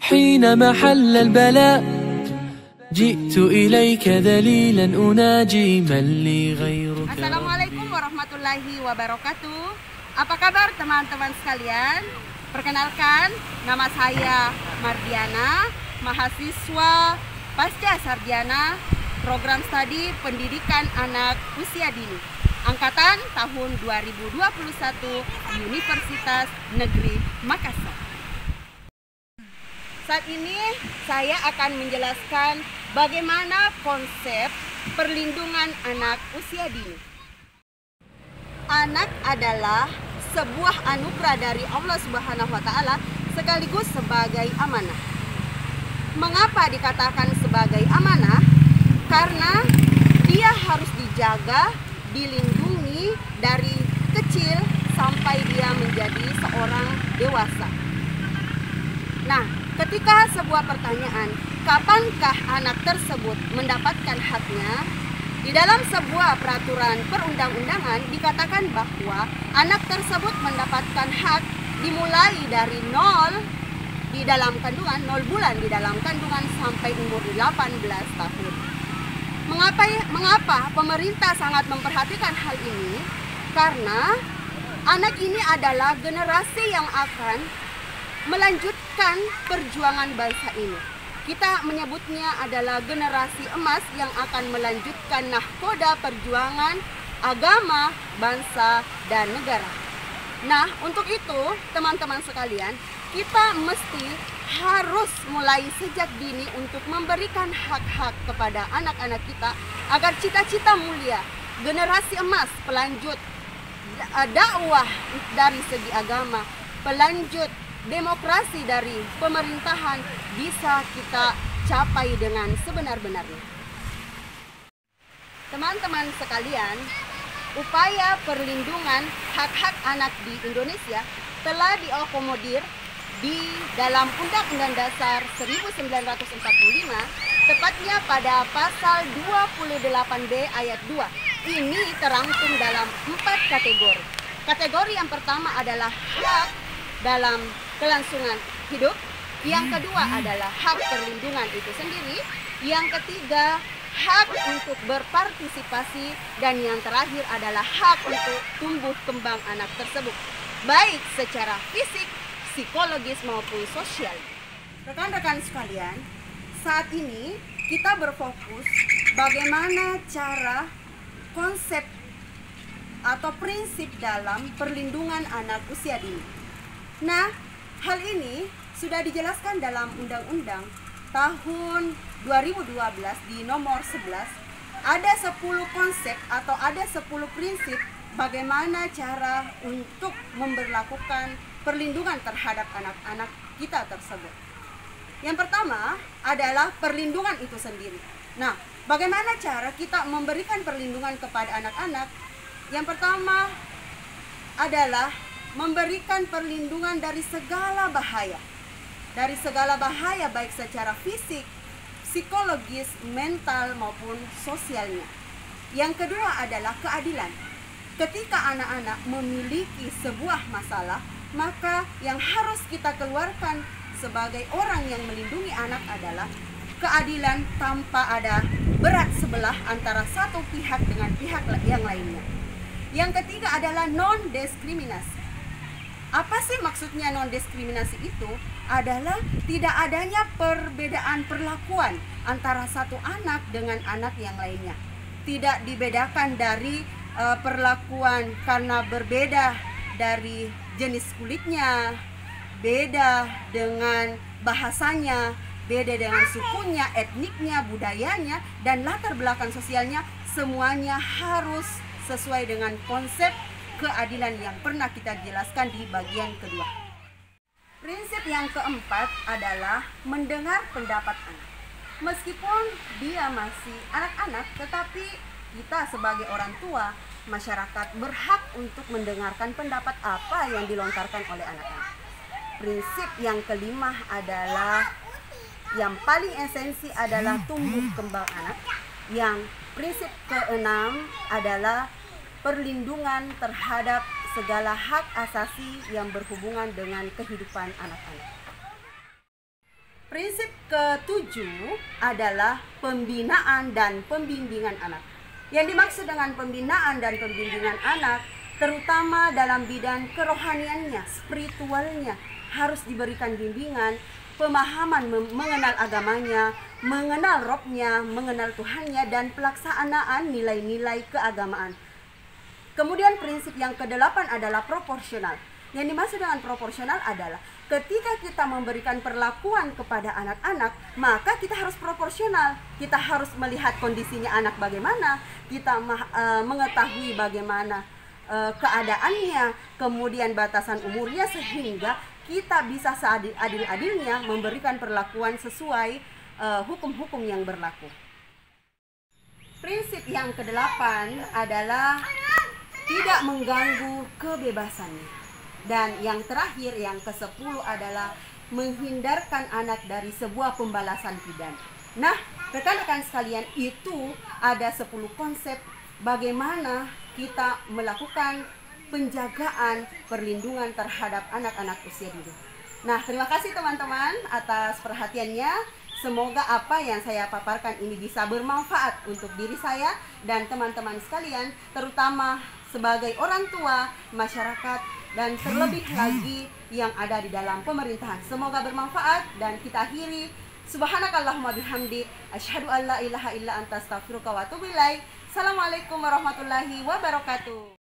حينما حل البلاء جئت إليك ذليلا أناجي من لي غيرك Assalamualaikum warahmatullahi wabarakatuh. Apa kabar teman-teman sekalian? Perkenalkan, nama saya Mardiana, mahasiswa pasca sarjana program studi pendidikan anak usia dini. Angkatan tahun 2021 Universitas Negeri Makassar. Saat ini saya akan menjelaskan bagaimana konsep perlindungan anak usia dini. Anak adalah sebuah anugerah dari Allah Subhanahu wa taala sekaligus sebagai amanah. Mengapa dikatakan sebagai amanah? Karena dia harus dijaga, dilindungi dari kecil sampai dia menjadi seorang dewasa. Nah, ketika sebuah pertanyaan, kapankah anak tersebut mendapatkan haknya? Di dalam sebuah peraturan perundang-undangan dikatakan bahwa anak tersebut mendapatkan hak dimulai dari nol di dalam kandungan, nol bulan di dalam kandungan sampai umur 18 tahun. Mengapa mengapa pemerintah sangat memperhatikan hal ini? Karena anak ini adalah generasi yang akan melanjutkan perjuangan bangsa ini. Kita menyebutnya adalah generasi emas yang akan melanjutkan nahkoda perjuangan agama, bangsa, dan negara. Nah, untuk itu, teman-teman sekalian, kita mesti harus mulai sejak dini untuk memberikan hak-hak kepada anak-anak kita agar cita-cita mulia, generasi emas, pelanjut dakwah dari segi agama, pelanjut demokrasi dari pemerintahan bisa kita capai dengan sebenar-benarnya. Teman-teman sekalian, upaya perlindungan hak-hak anak di Indonesia telah diakomodir di dalam Undang-Undang Dasar 1945 tepatnya pada pasal 28B ayat 2. Ini terangkum dalam empat kategori. Kategori yang pertama adalah hak dalam kelangsungan hidup. Yang kedua adalah hak perlindungan itu sendiri. Yang ketiga, hak untuk berpartisipasi dan yang terakhir adalah hak untuk tumbuh kembang anak tersebut, baik secara fisik, psikologis maupun sosial. Rekan-rekan sekalian, saat ini kita berfokus bagaimana cara konsep atau prinsip dalam perlindungan anak usia dini. Nah, hal ini sudah dijelaskan dalam Undang-Undang tahun 2012 di nomor 11 ada 10 konsep atau ada 10 prinsip bagaimana cara untuk memperlakukan perlindungan terhadap anak-anak kita tersebut. Yang pertama adalah perlindungan itu sendiri. Nah, bagaimana cara kita memberikan perlindungan kepada anak-anak? Yang pertama adalah memberikan perlindungan dari segala bahaya. Dari segala bahaya baik secara fisik, psikologis, mental maupun sosialnya. Yang kedua adalah keadilan. Ketika anak-anak memiliki sebuah masalah, maka yang harus kita keluarkan sebagai orang yang melindungi anak adalah keadilan tanpa ada berat sebelah antara satu pihak dengan pihak yang lainnya. Yang ketiga adalah non-diskriminasi. Apa sih maksudnya non-diskriminasi itu? Adalah tidak adanya perbedaan perlakuan antara satu anak dengan anak yang lainnya. Tidak dibedakan dari uh, perlakuan karena berbeda dari jenis kulitnya, beda dengan bahasanya, beda dengan sukunya, etniknya, budayanya, dan latar belakang sosialnya, semuanya harus sesuai dengan konsep keadilan yang pernah kita jelaskan di bagian kedua. Prinsip yang keempat adalah mendengar pendapat anak. Meskipun dia masih anak-anak, tetapi kita sebagai orang tua, masyarakat berhak untuk mendengarkan pendapat apa yang dilontarkan oleh anak-anak. Prinsip yang kelima adalah yang paling esensi adalah tumbuh kembang anak. Yang prinsip keenam adalah perlindungan terhadap segala hak asasi yang berhubungan dengan kehidupan anak-anak. prinsip ketujuh adalah pembinaan dan pembimbingan anak. Yang dimaksud dengan pembinaan dan pembimbingan anak terutama dalam bidang kerohaniannya, spiritualnya harus diberikan bimbingan, pemahaman mengenal agamanya, mengenal rohnya, mengenal Tuhannya dan pelaksanaan nilai-nilai keagamaan. Kemudian prinsip yang kedelapan adalah proporsional. Yang dimaksud dengan proporsional adalah ketika kita memberikan perlakuan kepada anak-anak, maka kita harus proporsional. Kita harus melihat kondisinya anak bagaimana, kita uh, mengetahui bagaimana uh, keadaannya, kemudian batasan umurnya sehingga kita bisa seadil-adilnya memberikan perlakuan sesuai uh, hukum-hukum yang berlaku. Prinsip yang kedelapan adalah tidak mengganggu kebebasannya. Dan yang terakhir yang ke-10 adalah menghindarkan anak dari sebuah pembalasan pidana. Nah, rekan-rekan sekalian, itu ada 10 konsep bagaimana kita melakukan penjagaan perlindungan terhadap anak-anak usia dini. Nah, terima kasih teman-teman atas perhatiannya. Semoga apa yang saya paparkan ini bisa bermanfaat untuk diri saya dan teman-teman sekalian, terutama sebagai orang tua, masyarakat, dan terlebih lagi yang ada di dalam pemerintahan. Semoga bermanfaat dan kita akhiri Subhanakallahumma bihamdi asyhadu an la ilaha illa anta astaghfiruka wa atubu ilaik. Assalamualaikum warahmatullahi wabarakatuh.